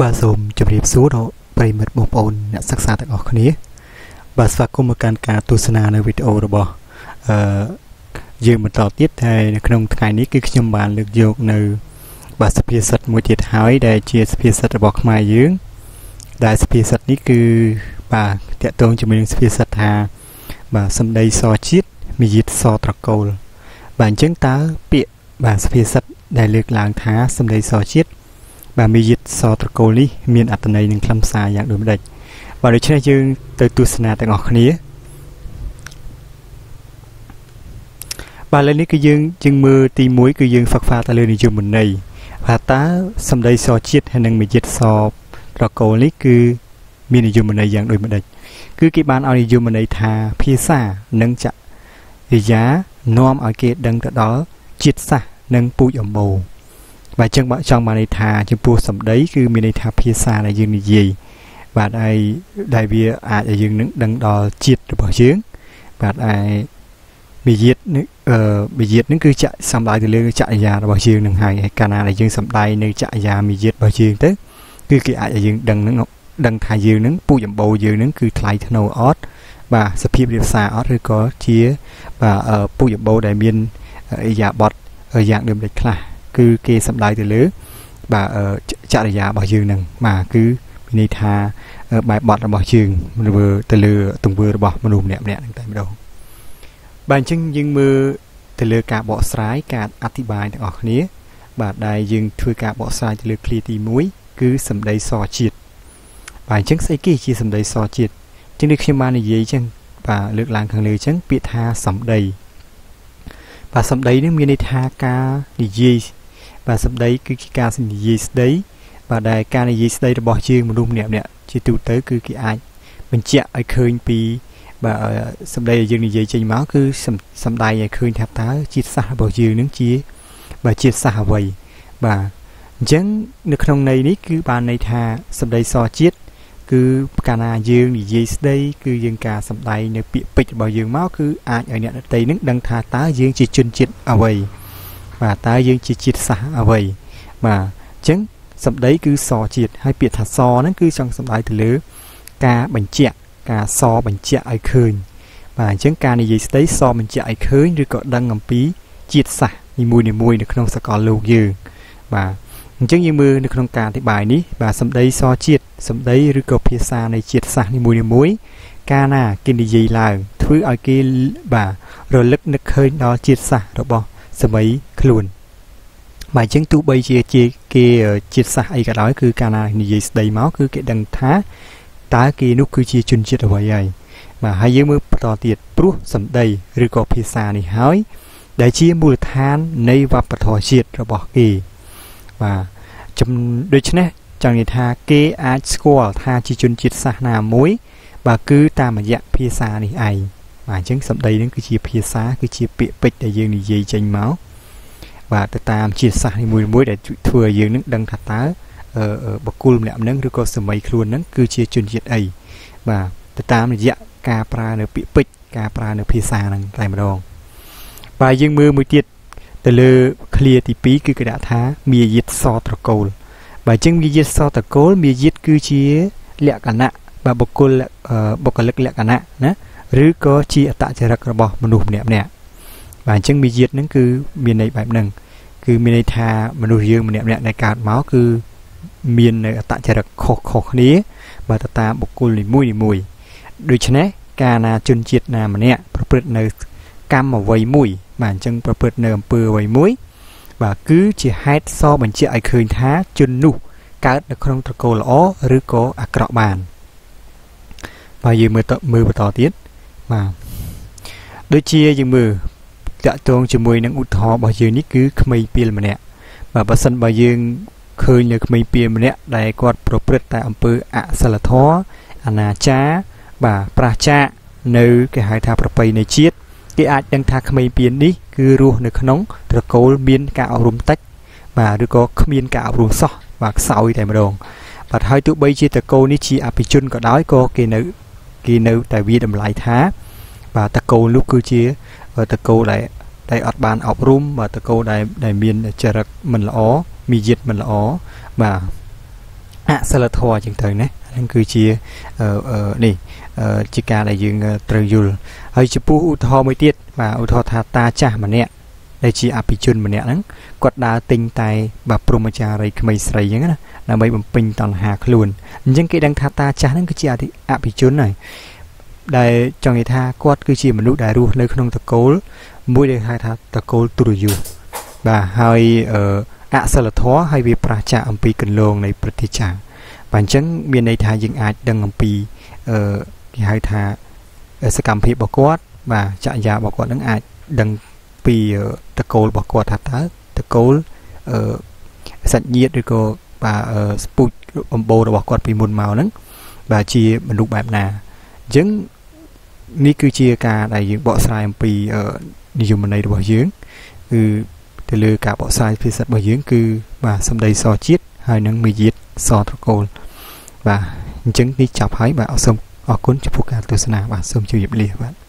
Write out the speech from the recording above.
បាទសូមជម្រាបសួរដល់ប្រិមិត្តបងប្អូនអ្នកសិក្សាទាំងអស់គ្នា បាទស្វាគមន៍មកកាន់ការទស្សនានៅវីដេអូរបស់អឺយើងបន្តទៀតតែនៅក្នុងថ្ងៃនេះគឺខ្ញុំបានលើកយកនៅ បាទសុភាសិតមួយទៀតហើយដែលជាសុភាសិតរបស់ខ្មែរយើង ដែលសុភាសិតនេះគឺបាទតកតងជាមួយនឹងសុភាសិតថា បាទសម្ដីសជាតិមាយាទសត្រកូល បាទអញ្ចឹងតើពាក្យបាទសុភាសិតដែលលើកឡើងថាសម្ដីសជាតិ បាទមាយាទសត្រកូលនេះមានអត្ថន័យនិងខ្លឹមសារយ៉ាងដូចម្ដេចបាទដូច្នេះយើងទៅទស្សនាទាំងអស់គ្នាបាទឥឡូវនេះគឺយើងយើងមើលទី1គឺយើងហ្វឹកហ្វាទៅលើនិយមន័យថាតើសម្ដីសជាតិហើយនិងមាយាទសត្រកូលនេះគឺមាននិយមន័យយ៉ាងដូចម្ដេចគឺគេបានឲ្យនិយមន័យថាភាសានិងចរិយានាំឲ្យគេដឹងទៅដល់ជាតិសាសន៍និងពូជអម្បូរ បាទអញ្ចឹងបើចង់បានន័យថាចំពោះសម្ដីគឺមានន័យថាភាសាដែលយើងនិយាយបាទហើយដែលវាអាចឲ្យយើងនឹងដឹងដល់ជាតិរបស់យើងបាទហើយវិយាតនេះអឺវិយាតនេះគឺចាក់សំដៅទៅលើចក្រយារបស់យើងនឹងហើយហើយកាលណាដែលយើងសំដែងនៅចក្រយាវិយាតរបស់យើងទៅគឺគេអាចឲ្យយើងដឹងនឹងដឹងថាយើងនឹងពូជអម្បូរយើងនឹងគឺថ្លៃធ្នូអត់បាទសភាពរាបសារអត់ឬក៏ជាបាទពូជអម្បូរដែលមានអិយាបតយ៉ាងដូចម្ដេចខ្លះ គឺគេសំដៅទៅលើ បាទចរិយារបស់យើងនឹងបាទគឺមានន័យថាបែបបត់របស់យើងមើលទៅលើទង្វើរបស់មនុស្សម្នាក់ម្នាក់ហ្នឹងតែម្ដងបាទអញ្ចឹងយើងមើលទៅលើការបកស្រាយការអធិប្បាយទាំងអស់គ្នា បាទដែលយើងធ្វើការបកស្រាយទៅលើឃ្លាទី1គឺសម្ដីសជាតិបាទអញ្ចឹងស្អីគេជាសម្ដីសជាតិជាងនេះខ្ញុំបាននិយាយអញ្ចឹងបាទលើកឡើងខាងលើអញ្ចឹងពាក្យថាសម្ដីបាទសម្ដីនេះមានន័យថាការនិយាយ បាទសម្ដីគឺជាការនិយាយស្ដីបាទដែលការនិយាយស្ដីរបស់យើងមនុស្សម្នាក់ម្នាក់ជាទូទៅគឺគេអាចបញ្ជាក់ឲ្យឃើញពីបាទសម្ដីដែលយើងនិយាយចេញមកគឺសម្ដែងឲ្យឃើញថាតើជាតិសាសន៍របស់យើងនឹងជាបាទជាតិសាសន៍អ្វីបាទអញ្ចឹងនៅក្នុងន័យនេះគឺបានន័យថាសម្ដីសជាតិគឺកាលណាយើងនិយាយស្ដី គឺយើងការសម្ដែងនៅពាក្យពេចន៍របស់យើងមកគឺអាចឲ្យអ្នកដទៃនឹងដឹងថាតើយើងជាជនជាតិអ្វី បាទតើយើងជាជាតិសាសន៍អ្វីបាទអញ្ចឹងសម្ដីគឺសជាតិហើយពាក្យថាសហ្នឹងគឺចង់សម្ដៅទៅលើ ការបញ្ជាក់ការសបញ្ជាក់ឲ្យឃើញបាទអញ្ចឹងការនិយាយស្ដីសបញ្ជាក់ឲ្យឃើញឬក៏ដឹងអំពីជាតិសាសន៍នីមួយៗនៅក្នុងសកលលោកយើងបាទអញ្ចឹងយើងមើលនៅក្នុងការអធិប្បាយនេះបាទសម្ដីសជាតិសម្ដីឬក៏ភាសានៃជាតិសាសន៍នីមួយៗកាលណាគេនិយាយឡើងធ្វើឲ្យគេបាទរលឹកនឹកឃើញដល់ជាតិសាសន៍របស់ សម័យខ្លួនបាទអញ្ចឹងទោះបីជាជាគេជាតិសាសន៍អីក៏ដោយគឺកាលណានិយាយស្ដីមកគឺគេដឹងថាតើគេនោះគឺជាជនជាតិអ្វីហើយបាទហើយយើងមើលបន្តទៀតព្រោះសម្ដីឬក៏ភាសានេះហើយដែលជាមូលដ្ឋាននៃវប្បធម៌ជាតិរបស់គេបាទជំដូច្នេះចង់និយាយថាគេអាចស្គាល់ថាជាជនជាតិសាសន៍ណាមួយ បាទគឺតាមរយៈភាសានេះឯង បាទអញ្ចឹងសម្ដីនឹងគឺជាភាសាគឺជាពាក្យពេចន៍ដែលយើងនិយាយចេញមកបាទទៅតាមជាតិសាសន៍នីមួយៗដែលធ្វើឲ្យយើងនឹងដឹងថាតើបកគលម្នាក់នឹងឬក៏សម័យខ្លួននឹងគឺជាជនជាតិអីបាទទៅតាមរយៈការប្រើនៅពាក្យពេចន៍ការប្រើនៅភាសាហ្នឹងតែម្ដងបាទយើងមើលមួយទៀតទៅលើឃ្លាទី2គឺគេដាក់ថាមាយាទសត្រកូលបាទអញ្ចឹងមាយាទសត្រកូលមាយាទគឺជាលក្ខណៈ បាទបុគ្គលបុគ្គលិកលក្ខណៈណាឬក៏ជាអតចរិតរបស់មនុស្សម្នាក់ម្នាក់បាទអញ្ចឹងមាយាទហ្នឹងគឺមានន័យបែបហ្នឹងគឺមានន័យថាមនុស្សយើងម្នាក់ម្នាក់ដែលកើតមកគឺមាននៅអតចរិតខុសខុសគ្នាបាទទៅតាមបុគ្គលនីមួយនីមួយដូច្នេះកាលណាជនជាតិណាម្នាក់ប្រព្រឹត្តនៅកម្មអ្វីមួយ បាទអញ្ចឹងប្រព្រឹត្តនៅអំពើអ្វីមួយ បាទគឺជាហេតុសបញ្ជាក់ឲ្យឃើញថាជននោះកើតនៅក្នុងត្រកូលល្អឬក៏អាក្រក់បាន បាទយើងមើលមើលបន្តទៀតបាទដូចជាយើងមើលតាក់ទងជាមួយនឹងឧទាហរណ៍របស់យើងនេះគឺក្មេងពីលម្នាក់បាទបើសិនបើយើងឃើញនៅក្មេងពីលម្នាក់ដែលគាត់ប្រព្រឹត្តតែអំពើអសិលធម៌អនាចារបាទប្រះចាកនៅគេហៅថាប្រពៃណីជាតិគេអាចដឹងថាក្មេងពៀននេះគឺរស់នៅក្នុង ត្រកូលមានការអប់រំតិចបាទឬក៏គ្មានការអប់រំសោះបាទខ្សោយតែម្ដងបាទហើយទោះបីជាត្រកូលនេះជាអភិជនក៏ដោយក៏គេនៅ គេនៅតែវាតម្លៃថា បាទត្រកូលនោះគឺជាត្រកូលដែលដែលអត់បានអប់រំបាទត្រកូលដែលដែលមានចរិតមិនល្អមានយិត្តមិនល្អបាទអសិលធម៌ចឹងទៅណាហ្នឹងគឺជាអឺនេះជាការដែលយើងត្រូវយល់ហើយចំពោះឧទាហរណ៍មួយទៀតបាទឧទាហរណ៍ថាតាចាស់ម្នាក់ ដែលជាអភិជនម្នាក់ហ្នឹងគាត់ដើរទិញតែបាទព្រមចារីក្មេងស្រីអញ្ចឹងណាដើម្បីបំពេញតណ្ហាខ្លួនអញ្ចឹងគេដឹងថាតាចាស់ហ្នឹងគឺជាអភិជនហើយដែលចង់និយាយថាគាត់គឺជាមនុស្សដែលរស់នៅក្នុងតកូលមួយដែលហៅថាតកូលទុរយុបាទហើយអសិលធម៌ហើយវាប្រះចាកអំពីកន្លងនៃប្រតិចាបាទអញ្ចឹងមានន័យថាយើងអាចដឹងអំពីអឺគេហៅថាសកម្មភាពរបស់គាត់បាទចក្រយារបស់គាត់នឹងអាចដឹង ពីតកូលរបស់គាត់ថាតើតកូលអឺសាច់ញាតិឬក៏បាទស្ពូចអំបូររបស់គាត់ពីមុនមកហ្នឹងបាទជាមនុស្សបែបណាអញ្ចឹងនេះគឺជាការដែលយើងបកស្រាយអំពីនិយមន័យរបស់យើងគឺទៅលើការបកស្រាយភាសារបស់យើងគឺបាទសម្ដីសជាតិហើយនឹងមាយាទសត្រកូលបាទអញ្ចឹងនេះចប់ហើយបាទអរសូមអរគុណចំពោះការទស្សនាបាទសូមជម្រាបលាបាទ